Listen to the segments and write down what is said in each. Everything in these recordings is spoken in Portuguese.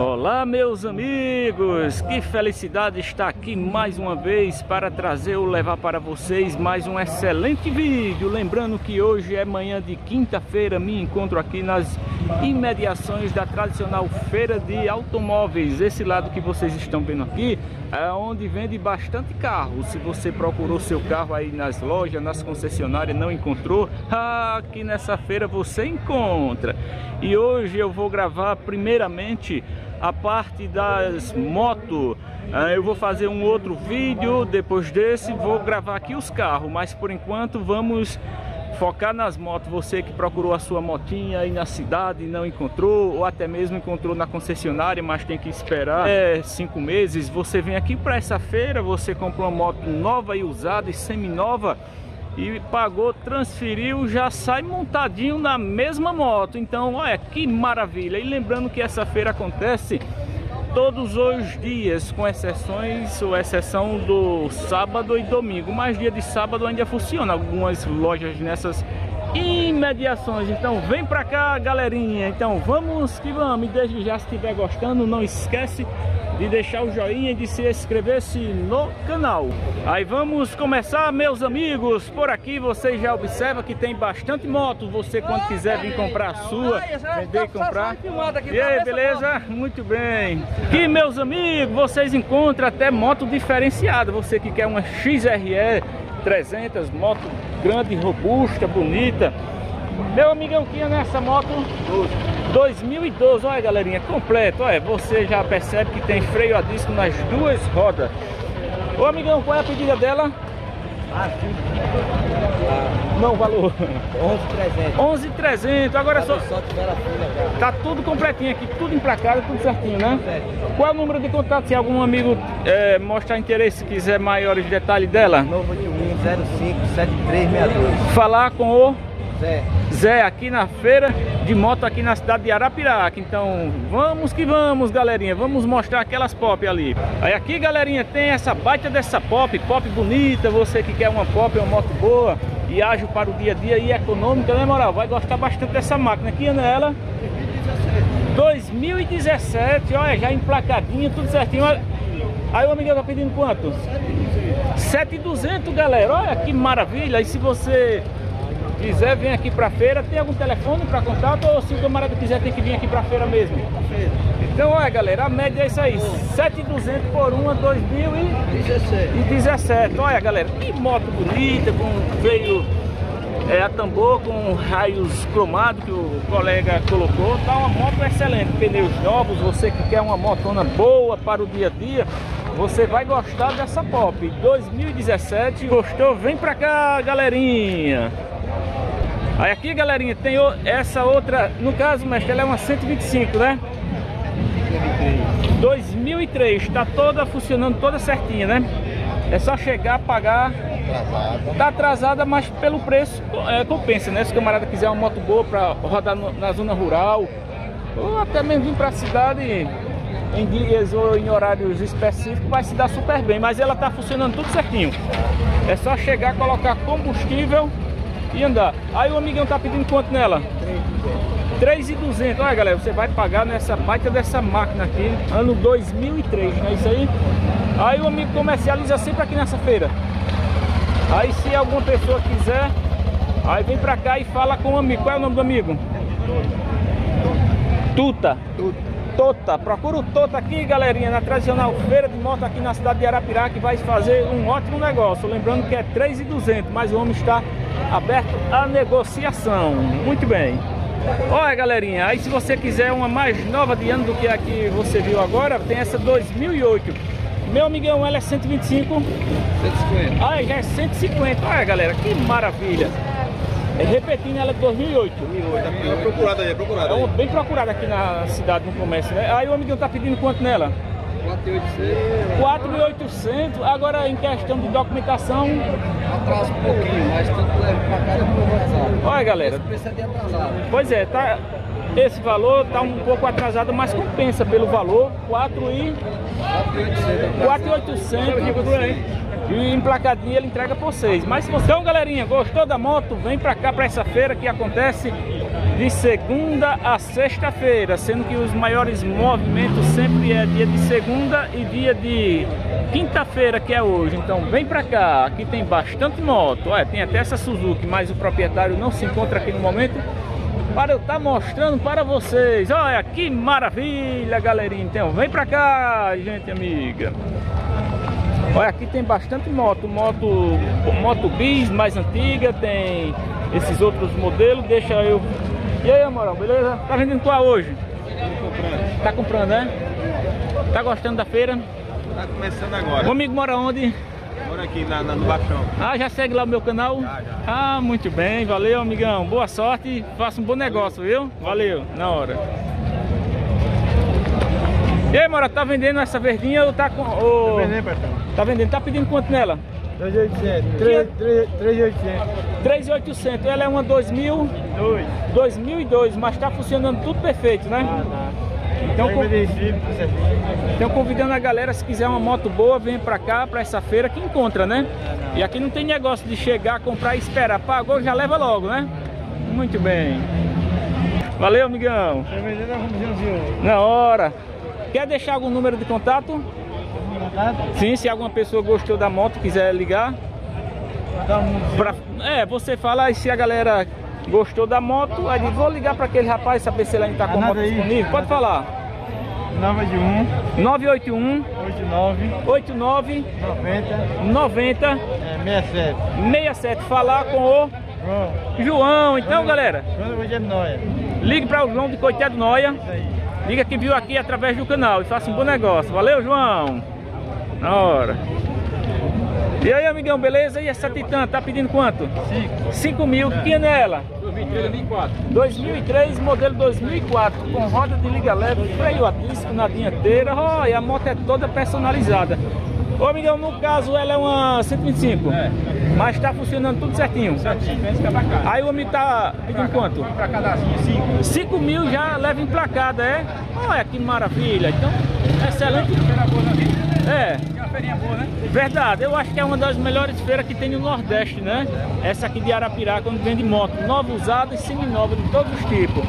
Oh, Olá meus amigos, que felicidade estar aqui mais uma vez para trazer ou levar para vocês mais um excelente vídeo Lembrando que hoje é manhã de quinta-feira, me encontro aqui nas imediações da tradicional feira de automóveis Esse lado que vocês estão vendo aqui é onde vende bastante carro. Se você procurou seu carro aí nas lojas, nas concessionárias, não encontrou, aqui nessa feira você encontra. E hoje eu vou gravar primeiramente a parte das motos. Ah, eu vou fazer um outro vídeo depois desse, vou gravar aqui os carros, mas por enquanto vamos focar nas motos, você que procurou a sua motinha aí na cidade e não encontrou, ou até mesmo encontrou na concessionária, mas tem que esperar é, cinco meses, você vem aqui para essa feira, você comprou uma moto nova e usada e semi-nova e pagou, transferiu, já sai montadinho na mesma moto. Então, olha que maravilha! E lembrando que essa feira acontece todos os dias, com exceções ou exceção do sábado e domingo. Mas dia de sábado ainda funciona algumas lojas nessas imediações. Então vem pra cá, galerinha. Então vamos que vamos. E desde já, se estiver gostando, não esquece de deixar o joinha e de se inscrever-se no canal. Aí vamos começar, meus amigos. Por aqui você já observa que tem bastante moto. Você quando quiser vir comprar a sua, vender e comprar. E aí, beleza? Muito bem. Aqui, meus amigos, vocês encontram até moto diferenciada. Você que quer uma XRE 300, moto grande, robusta, bonita. Meu amigão tinha nessa moto 2012, olha galerinha, completo, olha, você já percebe que tem freio a disco nas duas rodas. Ô amigão, qual é a pedida dela? Ah. Não, valor. 11,300. 11,300. Agora só. só tá tudo completinho aqui, tudo emplacado, tudo certinho, né? Certo. Qual é o número de contato? Se algum amigo é, mostrar interesse, quiser maiores detalhes dela? 981 057362. Falar com o Zé. Zé, aqui na feira de moto aqui na cidade de Arapiraca. Então, vamos que vamos, galerinha. Vamos mostrar aquelas pop ali. Aí aqui, galerinha, tem essa baita dessa pop, pop bonita. Você que quer uma pop, uma moto boa e ágil para o dia a dia e econômica, né, moral? Vai gostar bastante dessa máquina. Aqui, nela. 2017, olha, já emplacadinha, tudo certinho. Aí o amigo tá pedindo quanto? 7,200, galera. Olha que maravilha. E se você quiser vir aqui pra feira, tem algum telefone para contato ou se o camarada quiser tem que vir aqui pra feira mesmo? Então, olha galera, a média é isso aí, 7,200 por uma 2017. Olha galera, que moto bonita, com veio é, a tambor com raios cromados que o colega colocou. Tá uma moto excelente, pneus novos, você que quer uma motona boa para o dia a dia, você vai gostar dessa Pop 2017. Gostou? Vem pra cá, galerinha! Aí aqui, galerinha, tem essa outra, no caso, mestre, ela é uma 125, né? 2003, está toda funcionando toda certinha, né? É só chegar, pagar. Atrasada. Tá atrasada, mas pelo preço é, compensa, né? Se o camarada quiser uma moto boa para rodar no, na zona rural, ou até mesmo vir para a cidade em dias ou em horários específicos, vai se dar super bem. Mas ela tá funcionando tudo certinho. É só chegar, colocar combustível e andar. Aí o amigão tá pedindo quanto nela? 3,200. Olha galera, você vai pagar nessa baita dessa máquina aqui, ano 2003, não é isso aí? Aí o amigo comercializa sempre aqui nessa feira. Aí se alguma pessoa quiser, aí vem pra cá e fala com o amigo. Qual é o nome do amigo? Tuta. Tuta. Tota. Procura o Tota aqui, galerinha, na tradicional feira de moto aqui na cidade de Arapiraca, que vai fazer um ótimo negócio. Lembrando que é 3,200, mas o homem está aberto à negociação. Muito bem. Olha, galerinha, aí se você quiser uma mais nova de ano do que a que você viu agora, tem essa 2008. Meu amigão, ela é 125. 150. Ah, já é 150. Olha, galera, que maravilha. É, repetindo, ela é de 2008. 2008. É procurada aí, é procurada. É bem procurada aqui na cidade, no comércio, né? Aí o amigão tá pedindo quanto nela? 4.800. Agora, em questão de documentação... Atrasa um pouquinho, mas tanto leva pra cá depois Olha, galera. Pois é, tá... Esse valor tá um pouco atrasado, mas compensa pelo valor. 4 e... 4.800. E emplacadinho ele entrega por vocês. Mas se você, então galerinha, gostou da moto, vem pra cá, pra essa feira que acontece de segunda a sexta-feira, sendo que os maiores movimentos sempre é dia de segunda e dia de quinta-feira, que é hoje. Então vem pra cá, aqui tem bastante moto. Olha, tem até essa Suzuki, mas o proprietário não se encontra aqui no momento para eu estar tá mostrando para vocês. Olha que maravilha, galerinha. Então vem pra cá, gente amiga. Olha, aqui tem bastante moto, moto, moto bis mais antiga, tem esses outros modelos, deixa eu... E aí, amorão, beleza? Tá vendendo qual hoje? comprando. Tá comprando, né? Tá gostando da feira? Tá começando agora. O amigo mora onde? Mora aqui na, na, no Baixão. Ah, já segue lá o meu canal? Já, já. Ah, muito bem, valeu amigão. Boa sorte, faça um bom negócio, viu? Valeu, na hora. E aí, Mora, tá vendendo essa verdinha ou tá com... Ou... Tá vendendo, patrão? Tá vendendo, tá pedindo quanto nela? 3.800. 3.800. 3.800, ela é uma 2000... 2. 2002, mas tá funcionando tudo perfeito, né? Ah, tá. Então, com... então convidando a galera, se quiser uma moto boa, vem pra cá, pra essa feira que encontra, né? E aqui não tem negócio de chegar, comprar e esperar. Pagou, já leva logo, né? Muito bem. Valeu, amigão. Tá Na hora. Quer deixar algum número de contato? Sim, se alguma pessoa gostou da moto, quiser ligar. Pra... É, você fala aí se a galera gostou da moto, aí vou ligar para aquele rapaz saber se ele ainda está com a moto disponível. Pode falar. 9 981 89 89 90 90 é, 67. 67. Falar com o Pronto. João. Então, galera, Quando eu vou de Noia. ligue para o João de Coitado Noia. Isso aí. Diga que viu aqui através do canal e faça um bom negócio. Valeu, João. Na hora. E aí, amigão, beleza? E essa Titan, tá pedindo quanto? 5. 5 mil. Que é nela? 2004. 2003, modelo 2004, com roda de liga leve, freio a disco na dianteira. Oh, e a moto é toda personalizada. Ô, amigão, no caso ela é uma 125. É. Mas tá funcionando tudo certinho. Certinho. Aí o amigo tá pedindo quanto? Pra cadazinho 5. 5 mil já leva emplacada, é? Olha que maravilha. Então, excelente. É, É uma feirinha boa, né? verdade. Eu acho que é uma das melhores feiras que tem no Nordeste, né? Essa aqui de Arapiraca, onde vende moto nova, usada e seminova de todos os tipos.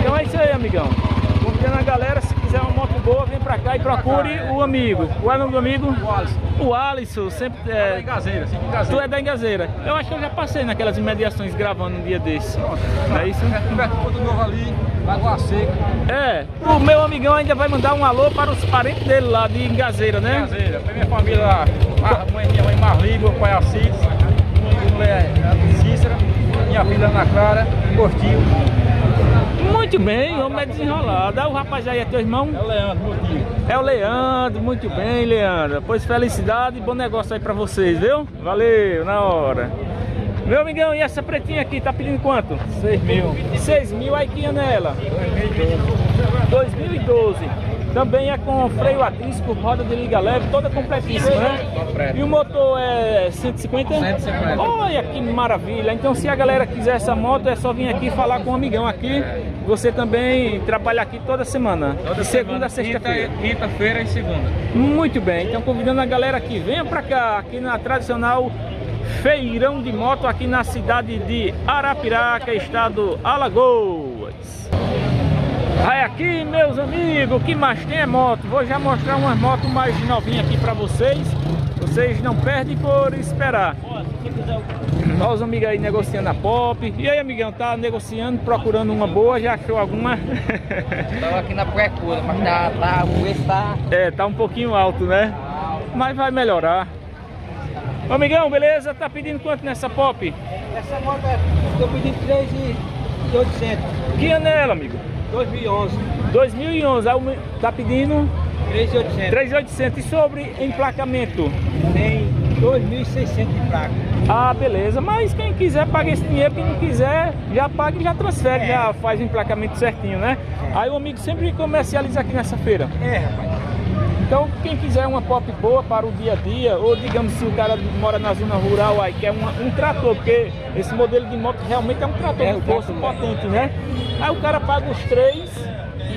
Então é isso aí, amigão. Convidando a galera, se quiser uma moto boa, vem pra cá e procure o amigo. Qual é o nome do amigo? O Alisson. O Alisson, sempre. É É, Engazeira, sim, tu Engazeira. é da Engazeira. Eu acho que eu já passei naquelas imediações gravando um dia desse. Não é isso? Perto do Novo ali, Lagoa Seca. É, o meu amigão ainda vai mandar um alô para os parentes dele lá de Engazeira, né? Engazeira. Foi minha família lá. Mar- Mãe, minha mãe Marli, meu pai Assis. Minha mulher Cícera. Minha filha Ana Clara. Gostinho. Muito bem, o homem é desenrolado. Ah, o rapaz aí é teu irmão? É o Leandro, meu tio. É o Leandro, muito bem, Leandro. Pois felicidade e bom negócio aí pra vocês, viu? Valeu, na hora. Meu amigão, e essa pretinha aqui, tá pedindo quanto? 6 mil. 6 mil, aí que ano é ela? 2012. Também é com freio a disco, roda de liga leve, toda completíssima, né? Completa. E o motor é 150? 150. Olha que maravilha! Então se a galera quiser essa moto, é só vir aqui falar com um amigão aqui. Você também trabalha aqui toda semana, de segunda a sexta-feira. Quinta-feira e segunda. Muito bem, então convidando a galera aqui, venha pra cá, aqui na tradicional feirão de moto aqui na cidade de Arapiraca, estado Alagoas. Vai aqui, meus amigos, o que mais tem é moto. Vou já mostrar umas motos mais novinhas aqui pra vocês. Vocês não perdem por esperar. Olha os amigos aí negociando a pop. E aí, amigão, tá negociando, procurando uma boa, já achou alguma? Estava aqui na procura, mas tá, tá, o preço tá É, tá um pouquinho alto, né? Mas vai melhorar. Ô, amigão, beleza? Tá pedindo quanto nessa pop? Essa moto é, estou pedindo 3,800, Que ano é ela, amigo? 2011, 2011, aí tá pedindo 3,800. 3.800. E sobre emplacamento? Tem 2.600 de placa. Ah, beleza. Mas quem quiser paga esse dinheiro, quem não quiser já paga e já transfere, É. já faz o emplacamento certinho, né? Aí o amigo sempre comercializa aqui nessa feira. É, rapaz. Então, quem quiser uma pop boa para o dia a dia, ou digamos se o cara mora na zona rural aí quer uma- um trator, porque esse modelo de moto realmente é um trator É, de força trator, potente, né? Aí o cara paga os três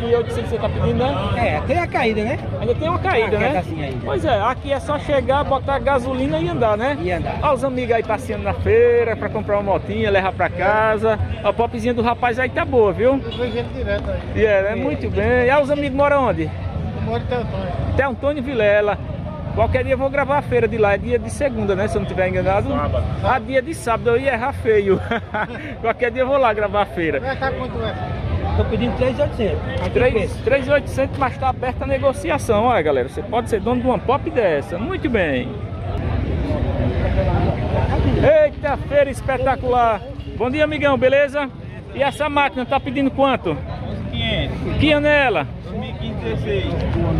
2.800 você tá pedindo, né? É, tem a caída, né? Ainda tem uma caída, Ah, né? assim ainda. Pois é, aqui é só chegar, botar gasolina e andar, né? E andar. Olha os amigos aí passeando na feira pra comprar uma motinha, levar pra casa. A popzinha do rapaz aí tá boa, viu? Eu gente direto aí. E é, né? Muito bem. E aí os amigos moram onde? Eu moro em Teotônio. Até Antônio Vilela. Qualquer dia eu vou gravar a feira de lá, é dia de segunda, né? Se eu não estiver enganado. Sábado. Ah, dia de sábado, eu ia errar feio. Qualquer dia eu vou lá gravar a feira. Vai cá quanto é? Tô pedindo 3,800. 3 3.800, mas está aberta a negociação. Olha, galera, você pode ser dono de uma pop dessa. Muito bem. Eita, feira espetacular. Bom dia, amigão, beleza? E essa máquina tá pedindo quanto? 500. Que ano ela? 2016.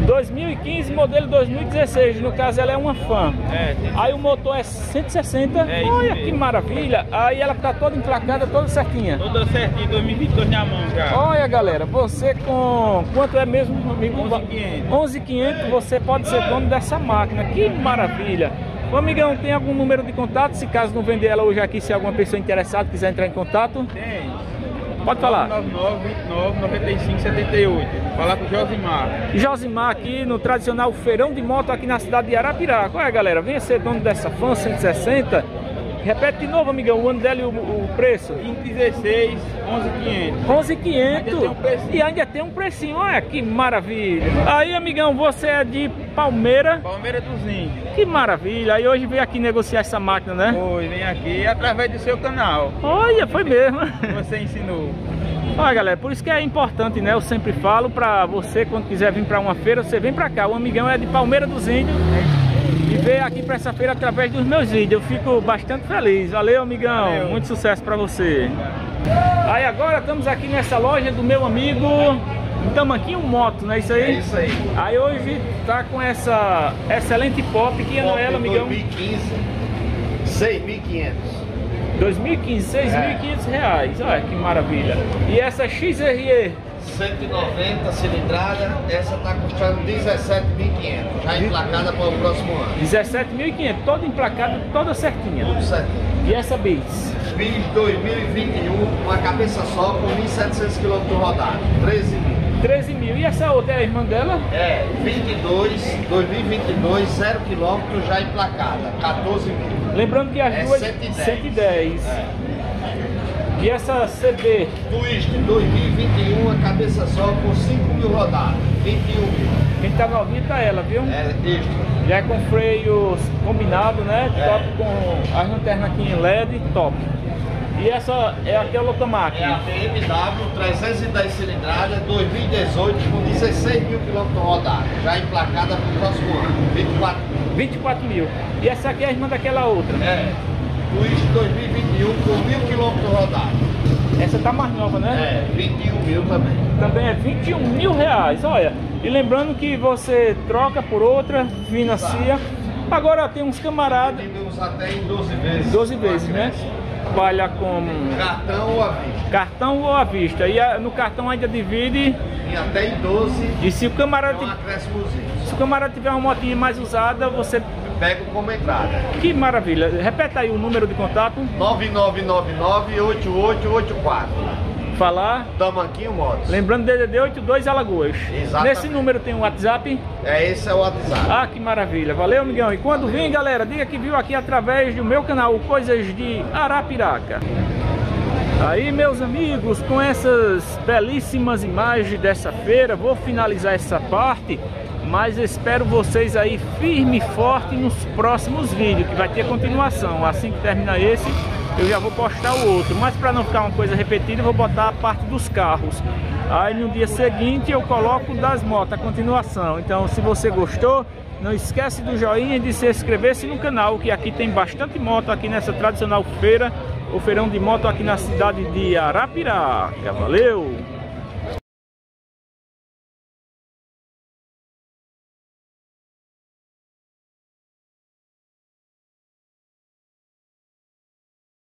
2015, modelo 2016. No caso, ela é uma fã. É, Aí o motor é 160. É Olha que maravilha. Aí ela tá toda emplacada, toda certinha. toda certinho, 2022 na mão já. Olha galera, você com quanto é mesmo, amigo? 11.500. 11.500 você pode ser dono dessa máquina. Que maravilha! Ô amigão, tem algum número de contato? Se caso não vender ela hoje aqui, se alguma pessoa interessada quiser entrar em contato, Tem. Pode falar. 99 29 95 78. Falar com o Josimar. Josimar aqui no tradicional feirão de moto aqui na cidade de Arapiraca. Olha galera, venha ser dono dessa Fan 160. Repete de novo, amigão, o ano dela e o, o preço. 2016, 11500. Ainda tem 11.500 um e ainda tem um precinho, olha que maravilha. Aí, amigão, você é de Palmeira, Palmeiras dos Índios. que maravilha. Aí hoje veio aqui negociar essa máquina, né? Foi, vem aqui através do seu canal. Olha, foi mesmo. Você ensinou. Olha, galera, por isso que é importante, né? Eu sempre falo pra você, quando quiser vir pra uma feira, você vem pra cá. O amigão é de Palmeira dos Índios e veio aqui pra essa feira através dos meus vídeos. Eu fico bastante feliz. Valeu, amigão. Valeu. Muito sucesso pra você. Aí agora estamos aqui nessa loja do meu amigo Tamanquinho Moto, não é isso aí? É isso aí. Aí hoje tá com essa excelente pop, que ano é ela, amigão? 2015, 6.500. 2015, 6.500 reais. Olha que maravilha. E essa XRE 190 cilindrada, essa tá custando 17.500. Já emplacada para o próximo ano. 17.500, toda emplacada, toda certinha. Tudo certo. E essa Bis? Bis 2021, uma cabeça só com 1.700 km rodados. 13 mil. 13 mil. E essa outra é a irmã dela? É, 22, 2022, 0 km já emplacada. 14 mil. Lembrando que as É duas 110. 110. É. E essa CB? Twist 2021, a cabeça só com 5 mil rodados. 21 mil. Quem tá novinha tá ela, viu? É extra. Já é com freio combinado, né? É. Top com as lanternas aqui em LED, top. E essa é aquela outra É a máquina. BMW 310 cilindrada 2018 com 16 mil quilômetros rodados, já emplacada para o próximo ano, 24 mil. 24 mil. E essa aqui é a irmã daquela outra. É, Twist 2021 com mil quilômetros rodados, Essa tá mais nova, né? é, 21 mil também. Também é 21 mil reais, olha. E lembrando que você troca por outra, financia. Agora tem uns camaradas, até em 12 vezes. 12 vezes, né? Trabalha com Cartão ou à vista. cartão ou à vista. E no cartão ainda divide. E até em 12 E se o camarada, ti- acréscimozinho. se o camarada tiver uma motinha mais usada, você. Pega como entrada. Que maravilha. Repete aí o número de contato. 9999-8884. Falar. Tamanquinho Motos. Lembrando DDD 82 Alagoas. Exatamente. Nesse número tem um WhatsApp. É, esse é o WhatsApp. Ah, que maravilha. Valeu, amigão. E quando vir, galera, diga que viu aqui através do meu canal Coisas de Arapiraca. Aí, meus amigos, com essas belíssimas imagens dessa feira, vou finalizar essa parte, mas espero vocês aí firme e forte nos próximos vídeos, que vai ter continuação. Assim que terminar esse, eu já vou postar o outro. Mas para não ficar uma coisa repetida, eu vou botar a parte dos carros. Aí no dia seguinte eu coloco das motos, a continuação. Então, se você gostou, não esquece do joinha e de se inscrever-se no canal, que aqui tem bastante moto aqui nessa tradicional feira, o feirão de moto aqui na cidade de Arapiraca. Valeu!